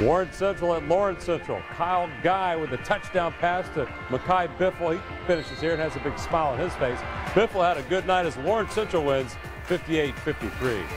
Warren Central at Lawrence Central. Kyle Guy with a touchdown pass to Makai Biffle. He finishes here and has a big smile on his face. Biffle had a good night as Lawrence Central wins 58-53.